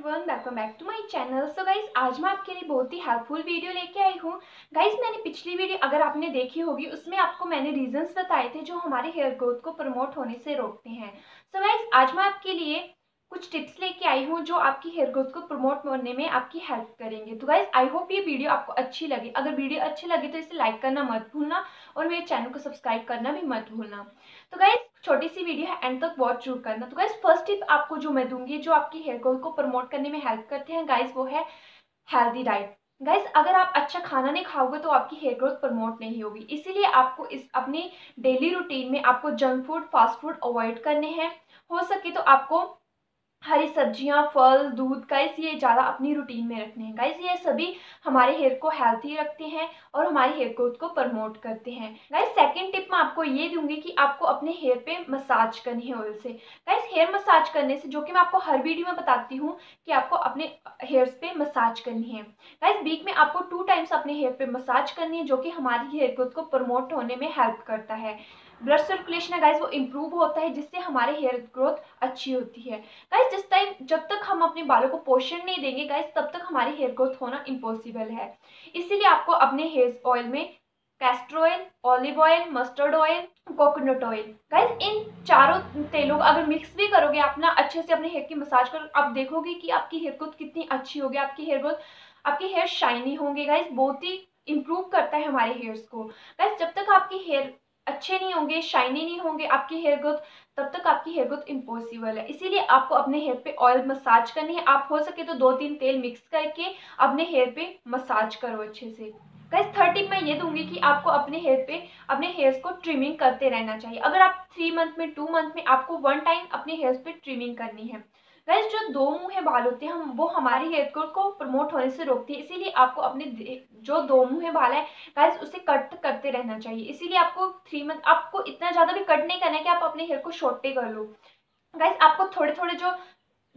Everyone welcome back to my channel so guys आज मैं आपके लिए बहुत ही हेल्पफुल वीडियो लेके आई हूँ। गाइज़ मैंने पिछली वीडियो अगर आपने देखी होगी, उसमें आपको मैंने रीजंस बताए थे जो हमारे हेयर ग्रोथ को प्रमोट होने से रोकते हैं। सो so गाइज़ आज मैं आपके लिए कुछ टिप्स लेके आई हूँ जो आपकी हेयर ग्रोथ को प्रमोट करने में आपकी हेल्प करेंगे। तो गाइज़ आई होप ये वीडियो आपको अच्छी लगे। अगर वीडियो अच्छी लगे तो इसे लाइक करना मत भूलना और मेरे चैनल को सब्सक्राइब करना भी मत भूलना। तो गाइज़ छोटी सी वीडियो है एंड तक वॉच ज़रूर करना। तो गाइज़ फ़र्स्ट टिप आपको जो मैं दूँगी, जो आपकी हेयर ग्रोथ को प्रमोट करने में हेल्प करते हैं गाइज़ वो है हेल्दी डाइट गाइज़ अगर आप अच्छा खाना नहीं खाओगे तो आपकी हेयर ग्रोथ प्रमोट नहीं होगी। इसीलिए आपको इस अपने डेली रूटीन में आपको junk food fast food avoid करने हैं। हो सके तो आपको हरी सब्ज़ियाँ, फल, दूध गाइस ये ज़्यादा अपनी रूटीन में रखने हैं। गाइस ये सभी हमारे हेयर को हेल्थी रखते हैं और हमारे हेयर ग्रोथ को प्रमोट करते हैं। गाइस सेकंड टिप मैं आपको ये दूँगी कि आपको अपने हेयर पे मसाज करनी है ऑयल से। गाइस हेयर मसाज करने से, जो कि मैं आपको हर वीडियो में बताती हूँ कि आपको अपने हेयर्स पे मसाज करनी है। गाइस वीक में आपको टू टाइम्स अपने हेयर पे मसाज करनी है, जो कि हमारी हेयर ग्रोथ को प्रमोट होने में हेल्प करता है। ब्लड सर्कुलेशन है गाइज़ वो इम्प्रूव होता है जिससे हमारे हेयर ग्रोथ अच्छी होती है। गाइज़ जिस टाइम जब तक हम अपने बालों को पोषण नहीं देंगे गाइज़ तब तक हमारी हेयर ग्रोथ होना इम्पॉसिबल है। इसीलिए आपको अपने हेयर ऑयल में castor oil olive oil mustard oil coconut oil guys इन चारों तेलों को अगर मिक्स भी करोगे, आप ना अच्छे से अपने हेयर की मसाज करो, आप देखोगे कि आपकी हेयर ग्रोथ कितनी अच्छी होगी, आपकी हेयर ग्रोथ आपके हेयर शाइनी होंगे गाइज़ बहुत ही इम्प्रूव करता है हमारे हेयर्स को। गाइज़ जब तक आपकी हेयर अच्छे नहीं होंगे शाइनी नहीं होंगे, आपकी हेयर ग्रोथ तब तक आपकी हेयर ग्रोथ इम्पॉसिबल है। इसीलिए आपको अपने हेयर पे ऑयल मसाज करनी है। आप हो सके तो दो तीन तेल मिक्स करके अपने हेयर पे मसाज करो अच्छे से। गाइस थर्ड टिप मैं ये दूँगी कि आपको अपने हेयर पे, अपने हेयर्स को ट्रिमिंग करते रहना चाहिए। अगर आप थ्री मंथ में टू मंथ में आपको वन टाइम अपने हेयर्स पे ट्रिमिंग करनी है गाइस जो दो मुँह बाल होते हैं, हम, वो हमारे हेयर ग्रोथ को प्रमोट होने से रोकती है, इसीलिए आपको अपने जो दो मुँह बाल है गाइस उसे कट करते रहना चाहिए। इसीलिए आपको थ्री मंथ आपको इतना ज़्यादा भी कट नहीं करना है कि आप अपने हेयर को छोटे कर लो। गाइस आपको थोड़े थोड़े जो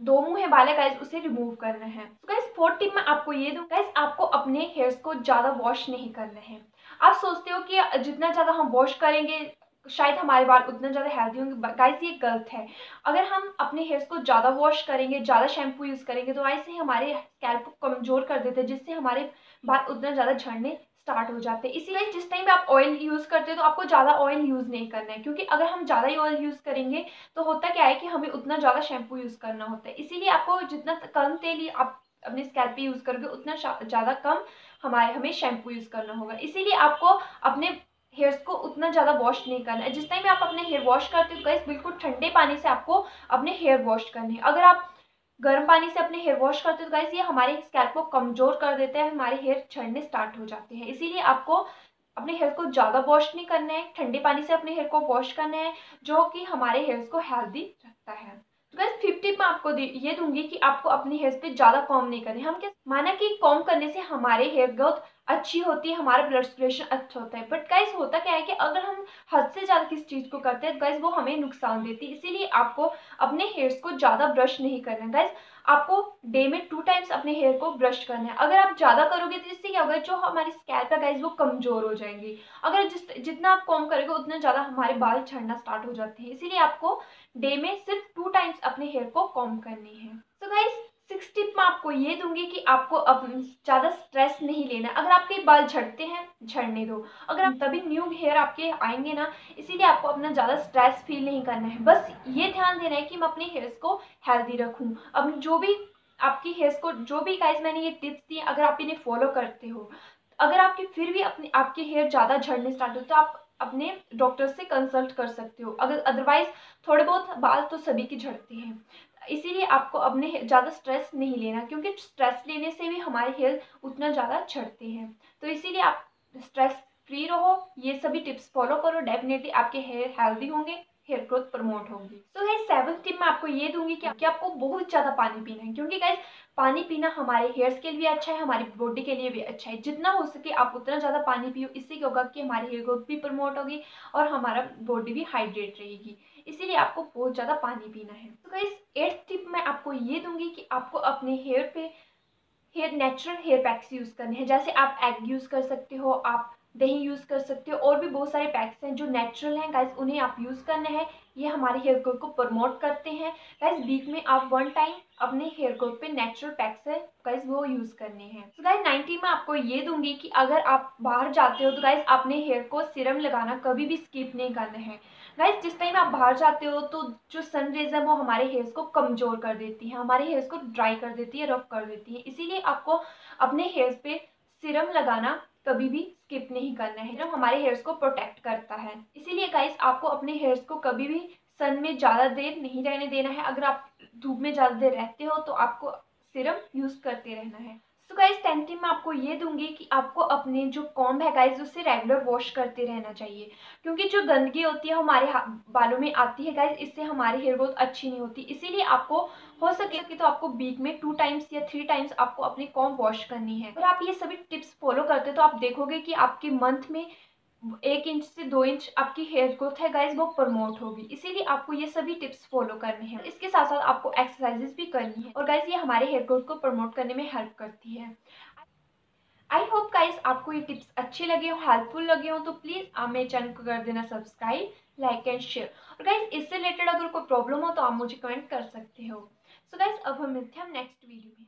दो मुँह बाल है गाइस उसे रिमूव करना है। तो फोर्थ टिप मैं आपको ये दूँ गाइस आपको अपने हेयर्स को ज़्यादा वॉश नहीं करना है। आप सोचते हो कि जितना ज़्यादा हम वॉश करेंगे शायद हमारे बाल उतना ज़्यादा हेल्दी होंगे। गाइस ये गलत है। अगर हम अपने हेयर्स को ज़्यादा वॉश करेंगे, ज़्यादा शैम्पू यूज़ करेंगे तो ऐसे ही हमारे स्कैल्प को कमज़ोर कर देते हैं, जिससे हमारे बाल उतना ज़्यादा झड़ने स्टार्ट हो जाते हैं। इसीलिए जिस टाइम आप ऑयल यूज़ करते हो तो आपको ज़्यादा ऑयल यूज़ नहीं करना है। क्योंकि अगर हम ज़्यादा ही ऑयल यूज़ करेंगे तो होता क्या है कि हमें उतना ज़्यादा शैम्पू यूज़ करना होता है। इसीलिए आपको जितना कम तेल ही आप अपने स्कैल्प पे यूज़ करोगे, उतना ज़्यादा कम हमारे, हमें शैम्पू यूज़ करना होगा। इसीलिए आपको अपने हेयर्स को उतना ज़्यादा वॉश नहीं करना है। जिस टाइम आप अपने हेयर वॉश करते हो गैस बिल्कुल ठंडे पानी से आपको अपने हेयर वॉश करने अगर आप गर्म पानी से अपने हेयर वॉश करते हो तो गैस ये हमारे स्कैल्प को कमज़ोर कर देते हैं, हमारे हेयर झड़ने स्टार्ट हो जाते हैं। इसीलिए आपको अपने हेयर को ज़्यादा वॉश नहीं करना है, ठंडे पानी से अपने हेयर को वॉश करना है, जो कि हमारे हेयर्स को हेल्दी रखता है। तो गैस फिफ्टी मैं आपको ये दूँगी कि आपको अपने हेयर्स पे ज़्यादा कॉम नहीं करने हम क्या, माना कि कॉम करने से हमारे हेयर ग्रोथ अच्छी होती है, हमारा ब्लड सर्कुलेशन अच्छा होता है। बट गाइस होता क्या है कि अगर हम हद से ज़्यादा किसी चीज़ को करते हैं गाइस वो हमें नुकसान देती है। इसीलिए आपको अपने हेयर्स को ज़्यादा ब्रश नहीं करना गाइस आपको डे में टू टाइम्स अपने हेयर को ब्रश करना है। अगर आप ज़्यादा करोगे तो इससे क्या होगा, जो हमारी स्कैल्प है गाइस वो कमज़ोर हो जाएँगी। अगर जिस, जितना आप कॉम करोगे, उतना ज़्यादा हमारे बाल झड़ना स्टार्ट हो जाते हैं। इसीलिए आपको डे में सिर्फ़ टू टाइम्स अपने हेयर को कॉम करनी है। सो so सिक्स मैं आपको ये दूँगी कि आपको अब ज़्यादा स्ट्रेस नहीं लेना। अगर आपके बाल झड़ते हैं, झड़ने दो। अगर आप तभी न्यू हेयर आपके आएँगे ना, इसीलिए आपको अपना ज़्यादा स्ट्रेस फील नहीं करना है। बस ये ध्यान देना है कि मैं अपने हेयर्स को हेल्दी रखूँ। अब जो भी आपकी हेयर्स को, जो भी गाइज़ मैंने ये टिप्स दी, अगर आप इन्हें फॉलो करते हो, अगर आपके फिर भी अपने, आपके हेयर ज़्यादा झड़ने स्टार्ट हो तो आप अपने डॉक्टर से कंसल्ट कर सकते हो। अगर अदरवाइज़ थोड़े बहुत बाल तो सभी की झड़ते हैं। इसीलिए आपको अपने ज़्यादा स्ट्रेस नहीं लेना क्योंकि स्ट्रेस लेने से भी हमारे हेयर उतना ज़्यादा छटते हैं। तो इसीलिए आप स्ट्रेस फ्री रहो ये सभी टिप्स फॉलो करो डेफिनेटली आपके हेयर हेल्दी होंगे हेयर ग्रोथ प्रमोट होगी। तो है सेवन टिप मैं आपको ये दूँगी कि, कि आपको बहुत ज़्यादा पानी पीना है क्योंकि गाइज़ पानी पीना हमारे हेयर्स के लिए अच्छा है हमारी बॉडी के लिए भी अच्छा है। जितना हो सके आप उतना ज़्यादा पानी पियो इससे क्या होगा कि हमारी हेयर ग्रोथ भी प्रमोट होगी और हमारा बॉडी भी हाइड्रेट रहेगी। इसीलिए आपको बहुत ज़्यादा पानी पीना है। तो गाइज़ आपको ये दूँगी कि आपको अपने हेयर पे hair natural hair packs use करने हैं। जैसे आप एग यूज़ कर सकते हो, आप दही यूज़ कर सकते हो। और भी बहुत सारे पैक्स हैं जो नेचुरल हैं। गाइस उन्हें आप यूज़ करना है। ये हमारे हेयर ग्रोथ को प्रमोट करते हैं। गाइज़ वीक में आप वन टाइम अपने हेयर ग्रोथ पे नेचुरल पैक्स है। गाइज़ वो यूज़ करने हैं। तो गाइज़ नाइनटी में आपको ये दूँगी कि अगर आप बाहर जाते हो तो गाइज़ अपने हेयर को सिरम लगाना कभी भी स्किप नहीं करना है। गाइज़ जिस टाइम आप बाहर जाते हो तो जो सन रेज है, वो हमारे हेयर्स को कमज़ोर कर देती है। हमारे हेयर्स को ड्राई कर देती है रफ कर देती है। इसीलिए आपको अपने हेयर्स पे सिरम लगाना कभी भी स्किप नहीं करना है। जो हमारे हेयर्स को प्रोटेक्ट करता है। इसीलिए गाइस आपको अपने हेयर्स को कभी भी सन में ज़्यादा देर नहीं रहने देना है। अगर आप धूप में ज़्यादा देर रहते हो तो आपको सिरम यूज़ करते रहना है। सो गाइज़ टेंथ टिप मैं आपको ये दूँगी कि आपको अपने जो कॉम्ब है गाइज़ उससे रेगुलर वॉश करते रहना चाहिए। क्योंकि जो गंदगी होती है हमारे बालों में आती है गाइज़ इससे हमारी हेयर ग्रोथ अच्छी नहीं होती। इसीलिए आपको, हो सके कि तो आपको वीक में टू टाइम्स या थ्री टाइम्स आपको अपनी कॉम्ब वॉश करनी है। और आप ये सभी टिप्स फॉलो करते तो आप देखोगे कि आपके मंथ में एक इंच से दो इंच आपकी हेयर ग्रोथ है गाइज़ वो प्रमोट होगी। इसीलिए आपको ये सभी टिप्स फॉलो करने हैं। इसके साथ साथ आपको एक्सरसाइजेस भी करनी है। और गाइज़ ये हमारे हेयर ग्रोथ को प्रमोट करने में हेल्प करती है। आई होप गाइज़ आपको ये टिप्स अच्छे लगे हो हेल्पफुल लगे हो तो प्लीज़ आप मेरे चैनल को कर देना सब्सक्राइब लाइक एंड शेयर और गाइज़ इससे रिलेटेड अगर कोई प्रॉब्लम हो तो आप मुझे कमेंट कर सकते हो। सो so गाइज़ अब हम मिलते हैं हम नेक्स्ट वीडियो में।